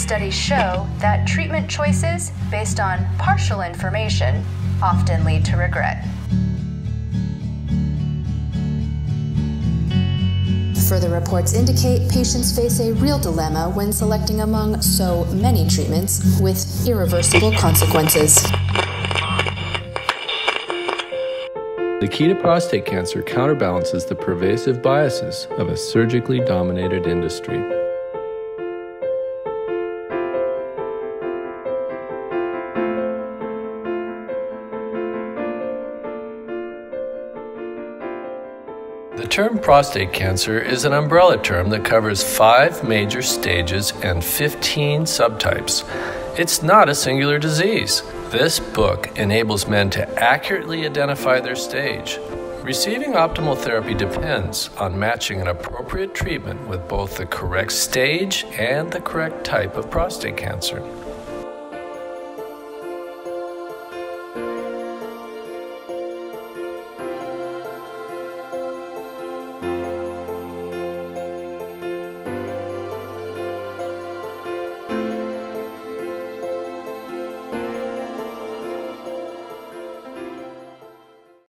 Studies show that treatment choices based on partial information often lead to regret. Further reports indicate patients face a real dilemma when selecting among so many treatments with irreversible consequences. The key to prostate cancer counterbalances the pervasive biases of a surgically dominated industry. The term prostate cancer is an umbrella term that covers five major stages and 15 subtypes. It's not a singular disease. This book enables men to accurately identify their stage. Receiving optimal therapy depends on matching an appropriate treatment with both the correct stage and the correct type of prostate cancer.